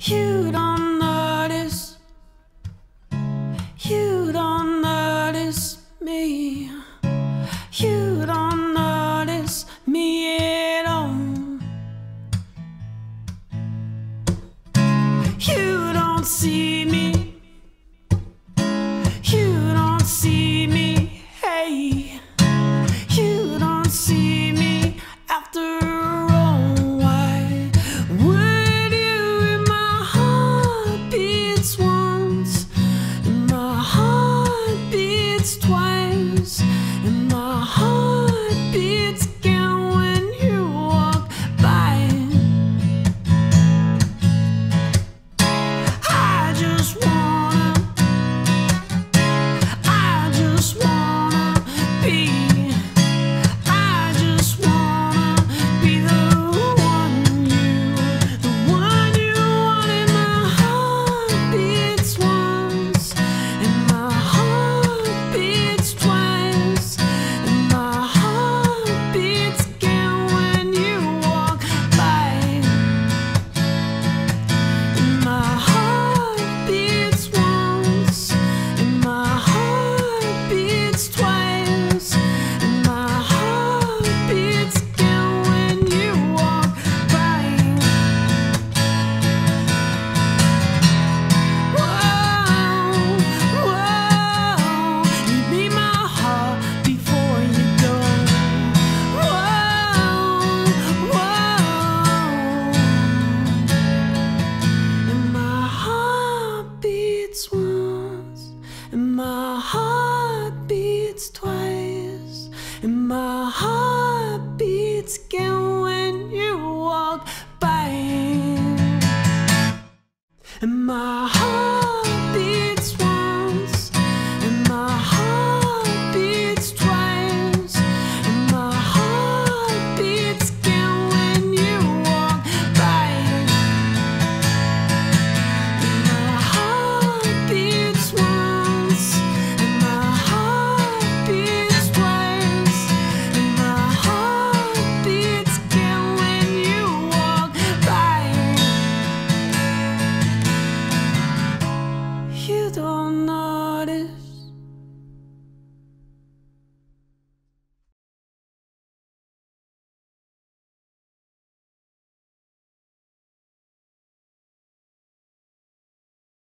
You don't notice. You don't notice me. You don't notice me at all. You don't see. skin when you walk by. And my